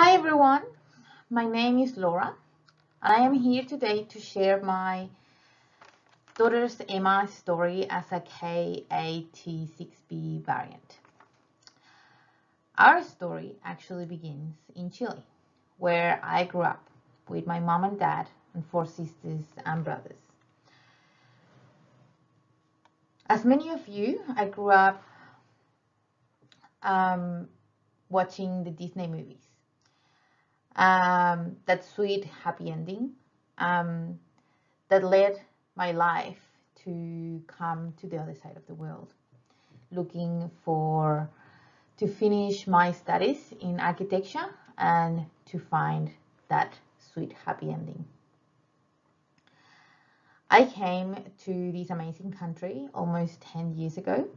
Hi everyone, my name is Laura. I am here today to share my daughter's Emma story as a KAT6B variant. Our story actually begins in Chile, where I grew up with my mom and dad and four sisters and brothers. As many of you, I grew up um, watching the Disney movies um, that sweet happy ending. Um, that led my life to come to the other side of the world. Looking for to finish my studies in architecture and to find that sweet happy ending. I came to this amazing country almost 10 years ago.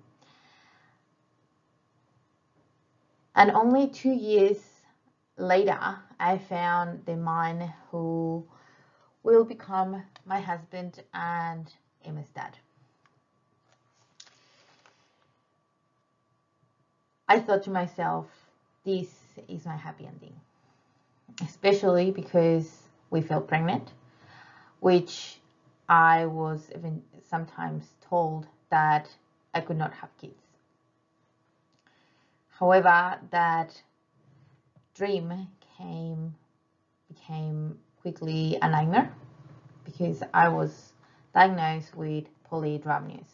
And only two years later, I found the man who will become my husband and Emma's dad. I thought to myself, this is my happy ending, especially because we felt pregnant, which I was even sometimes told that I could not have kids. However, that dream came became quickly a nightmare because I was diagnosed with polyhydramnios,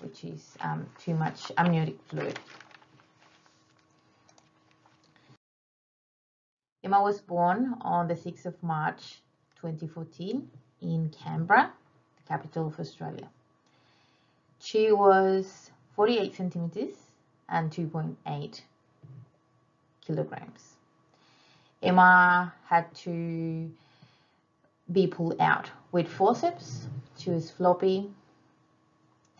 which is um, too much amniotic fluid. Emma was born on the 6th of March 2014 in Canberra, the capital of Australia. She was 48 centimeters and 2.8 kilograms. Emma had to be pulled out with forceps. She was floppy.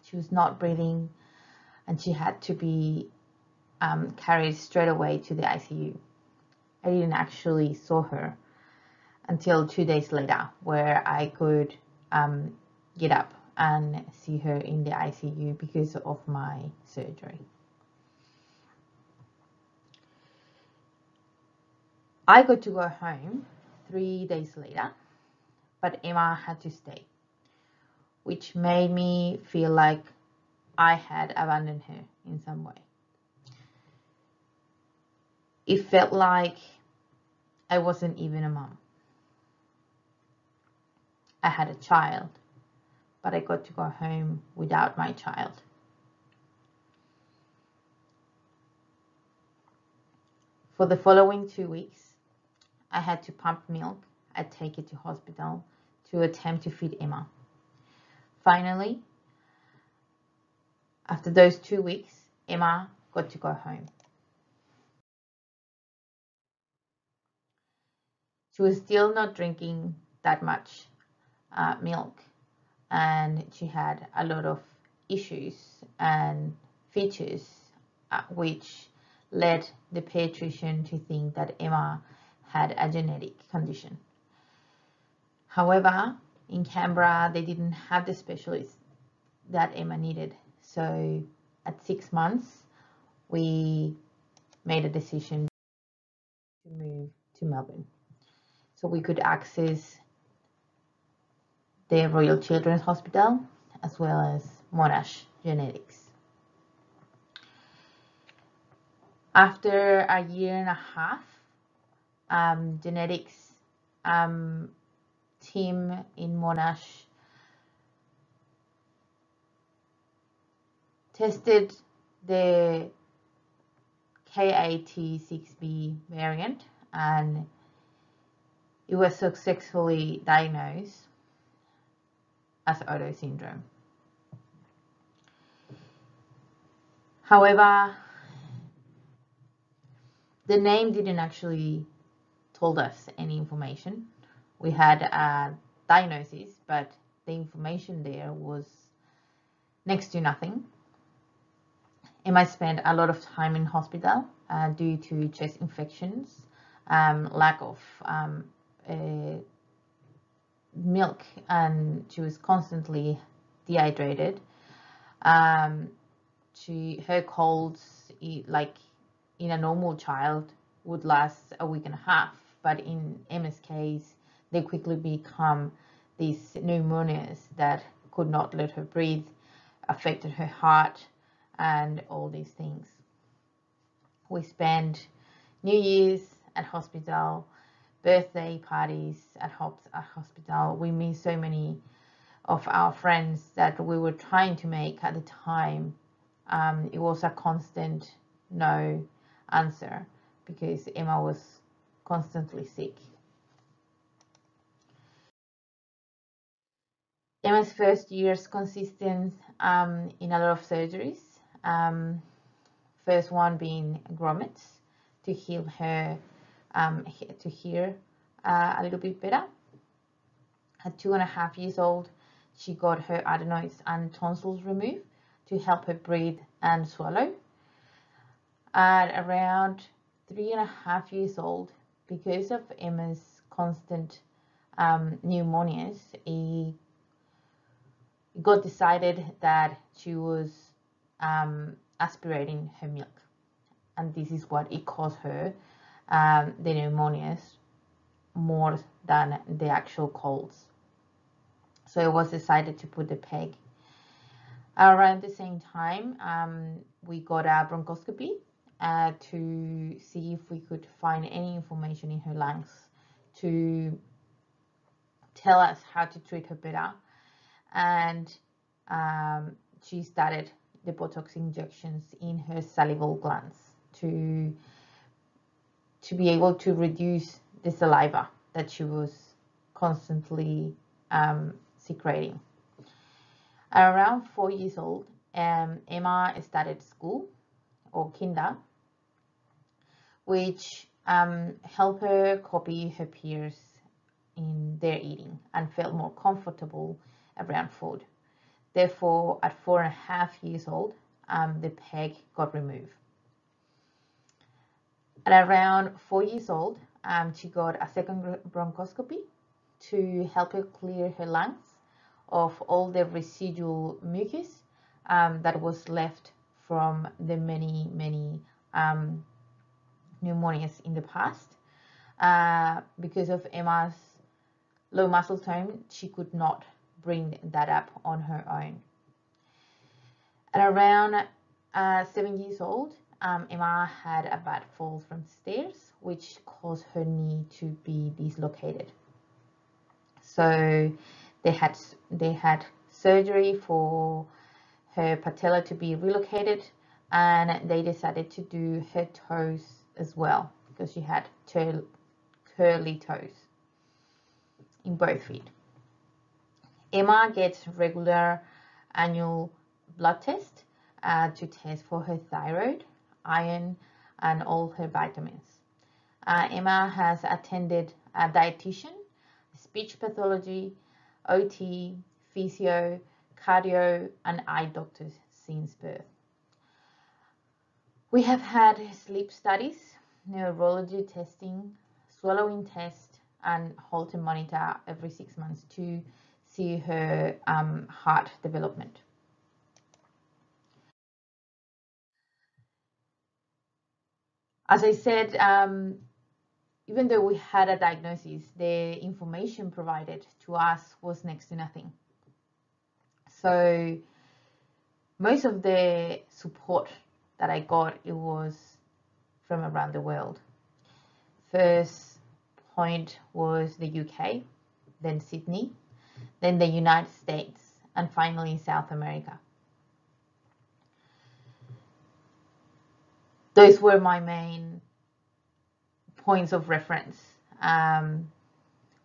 She was not breathing and she had to be um, carried straight away to the ICU. I didn't actually saw her until two days later where I could um, get up and see her in the ICU because of my surgery. I got to go home three days later, but Emma had to stay, which made me feel like I had abandoned her in some way. It felt like I wasn't even a mom. I had a child, but I got to go home without my child. For the following two weeks, I had to pump milk and take it to hospital to attempt to feed Emma. Finally, after those two weeks, Emma got to go home. She was still not drinking that much uh, milk and she had a lot of issues and features uh, which led the pediatrician to think that Emma had a genetic condition. However, in Canberra, they didn't have the specialist that Emma needed. So at six months, we made a decision to move to Melbourne. So we could access the Royal Children's Hospital as well as Monash Genetics. After a year and a half, um, genetics um, team in Monash tested the KAT6B variant and it was successfully diagnosed as Ohdo syndrome. However, the name didn't actually told us any information. We had a diagnosis, but the information there was next to nothing. Emma spent a lot of time in hospital uh, due to chest infections, um, lack of um, uh, milk, and she was constantly dehydrated. Um, she her colds, like in a normal child, would last a week and a half, but in Emma's case, they quickly become these pneumonias that could not let her breathe, affected her heart, and all these things. We spent New Year's at hospital, birthday parties at, hospital. We miss so many of our friends that we were trying to make at the time. Um, it was a constant no answer because Emma was constantly sick. Emma's first years consisted um, in a lot of surgeries. Um, first one being grommets to heal her, um, to hear uh, a little bit better. At two and a half years old, she got her adenoids and tonsils removed to help her breathe and swallow. At around three and a half years old, because of Emma's constant um, pneumonias, it got decided that she was um, aspirating her milk. And this is what it caused her um, the pneumonias more than the actual colds. So it was decided to put the peg. Around the same time, um, we got a bronchoscopy uh, to see if we could find any information in her lungs to tell us how to treat her better and um, she started the Botox injections in her salival glands to to be able to reduce the saliva that she was constantly um, secreting. Around four years old, um, Emma started school or kinder, which um, helped her copy her peers in their eating and felt more comfortable around food. Therefore, at four and a half years old, um, the peg got removed. At around four years old, um, she got a second bronchoscopy to help her clear her lungs of all the residual mucus um, that was left from the many, many um, pneumonias in the past. Uh, because of Emma's low muscle tone, she could not bring that up on her own. At around uh, seven years old, um, Emma had a bad fall from stairs, which caused her knee to be dislocated. So they had they had surgery for her patella to be relocated, and they decided to do her toes as well because she had curly toes in both feet. Emma gets regular annual blood test uh, to test for her thyroid, iron, and all her vitamins. Uh, Emma has attended a dietitian, speech pathology, OT, physio, cardio, and eye doctors since birth. We have had sleep studies, neurology testing, swallowing test, and Holter monitor every six months to see her um, heart development. As I said, um, even though we had a diagnosis, the information provided to us was next to nothing. So most of the support that I got, it was from around the world. First point was the UK, then Sydney, then the United States, and finally South America. Those were my main points of reference. Um,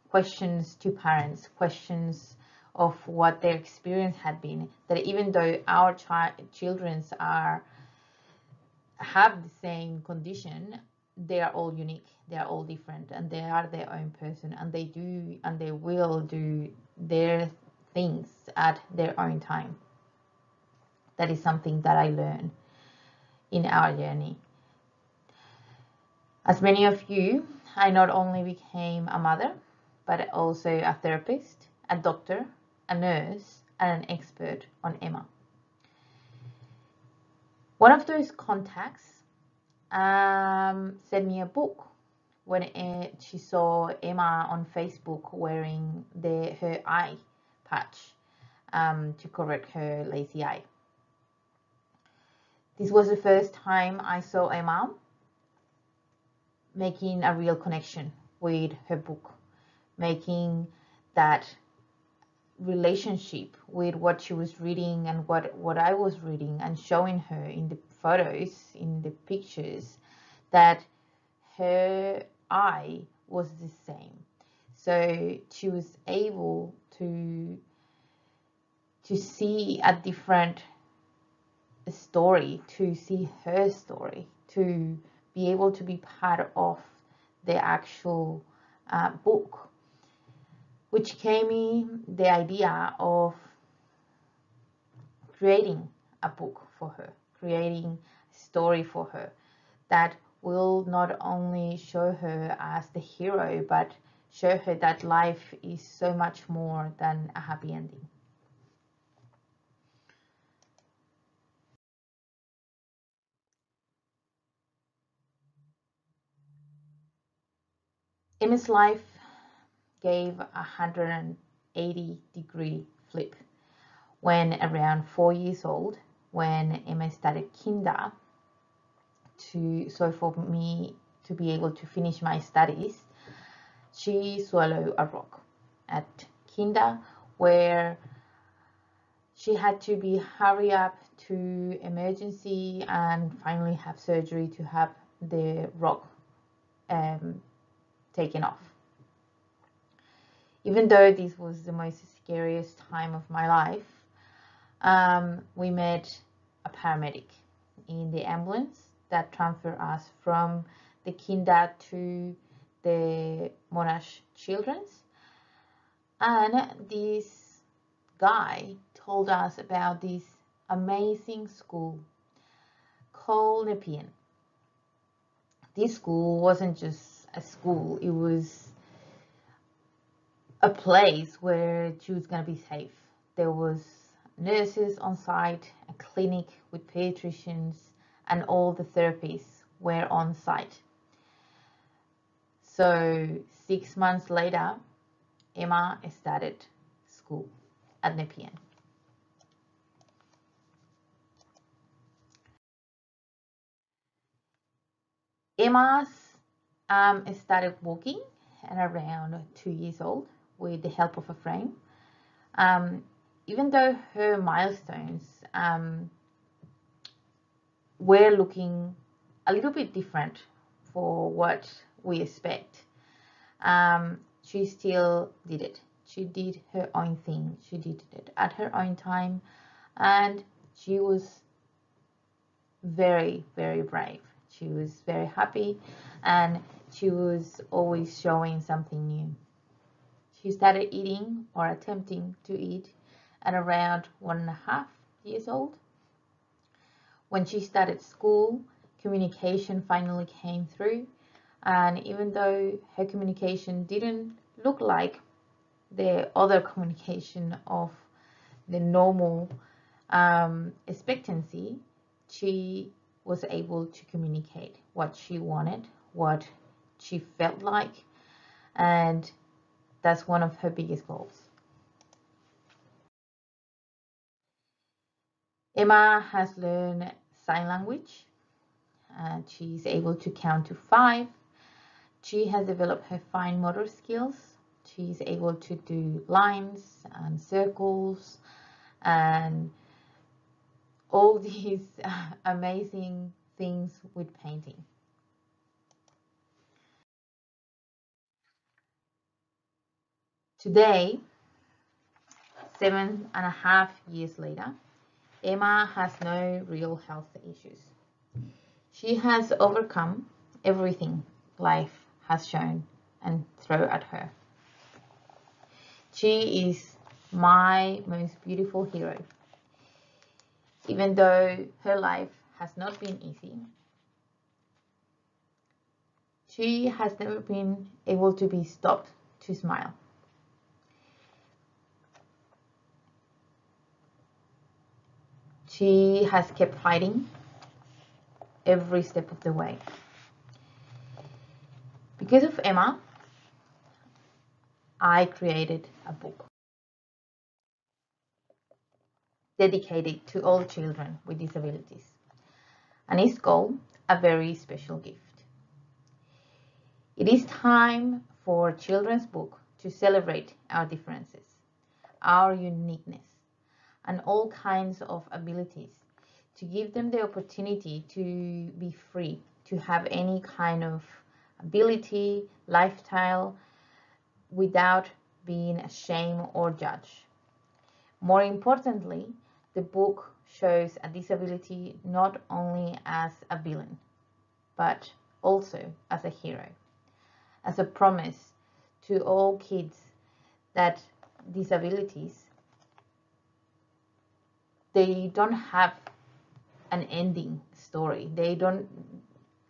questions to parents, questions of what their experience had been, that even though our chi children's are have the same condition, they are all unique, they are all different, and they are their own person, and they do and they will do their things at their own time. That is something that I learned in our journey. As many of you, I not only became a mother, but also a therapist, a doctor, a nurse, and an expert on Emma. One of those contacts um, sent me a book when it, she saw Emma on Facebook wearing the, her eye patch um, to correct her lazy eye. This was the first time I saw Emma making a real connection with her book, making that relationship with what she was reading and what, what I was reading and showing her in the photos, in the pictures, that her eye was the same. So she was able to to see a different story, to see her story, to be able to be part of the actual uh, book, which gave me the idea of creating a book for her, creating a story for her that will not only show her as the hero, but show her that life is so much more than a happy ending. Emma's life gave a 180 degree flip when around four years old, when Emma started kinder, to so for me to be able to finish my studies, she swallowed a rock at kinder where she had to be hurry up to emergency and finally have surgery to have the rock um, taken off. Even though this was the most scariest time of my life, um, we met a paramedic in the ambulance that transferred us from the kinder to the Monash Children's. And this guy told us about this amazing school called Nepean. This school wasn't just a school. It was a place where she was going to be safe. There was nurses on site, a clinic with pediatricians, and all the therapists were on site. So six months later, Emma started school at Nepean. Emma's um, started walking at around two years old with the help of a frame. Um, even though her milestones um, were looking a little bit different for what we expect, um, she still did it. She did her own thing. She did it at her own time, and she was very, very brave. She was very happy and she was always showing something new. She started eating or attempting to eat at around one and a half years old. When she started school, communication finally came through and even though her communication didn't look like the other communication of the normal um, expectancy, she was able to communicate what she wanted, what she felt like, and that's one of her biggest goals. Emma has learned sign language and she's able to count to five. She has developed her fine motor skills. She's able to do lines and circles and all these amazing things with painting. Today, seven and a half years later, Emma has no real health issues. She has overcome everything life has shown and thrown at her. She is my most beautiful hero even though her life has not been easy. She has never been able to be stopped to smile. She has kept fighting every step of the way. Because of Emma, I created a book dedicated to all children with disabilities and its called a very special gift. It is time for children's book to celebrate our differences, our uniqueness, and all kinds of abilities to give them the opportunity to be free, to have any kind of ability, lifestyle, without being ashamed or judged. More importantly, the book shows a disability not only as a villain, but also as a hero, as a promise to all kids that disabilities they don't have an ending story. They don't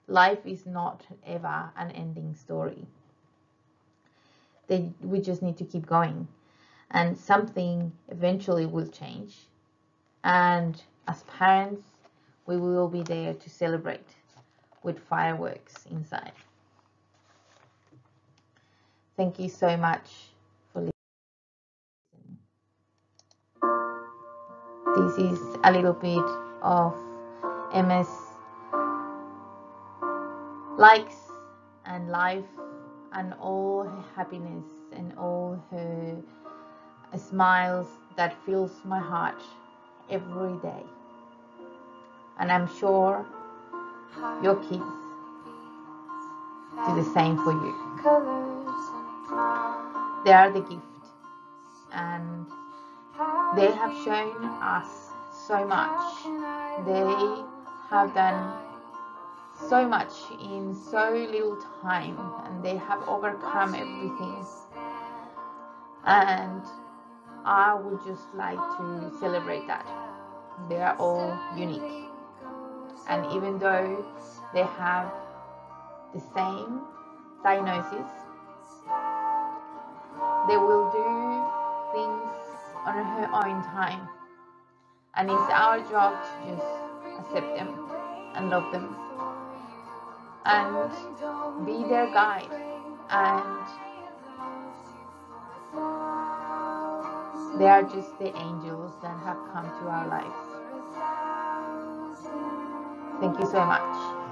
life is not ever an ending story. They, we just need to keep going and something eventually will change and as parents we will be there to celebrate with fireworks inside thank you so much this is a little bit of Emma's likes and life and all her happiness and all her smiles that fills my heart every day. And I'm sure your kids do the same for you. They are the gift and they have shown us so much. They have done so much in so little time and they have overcome everything. And I would just like to celebrate that. They are all unique. And even though they have the same diagnosis, they will do on her own time. And it's our job to just accept them and love them and be their guide and They are just the angels that have come to our lives. Thank you so much.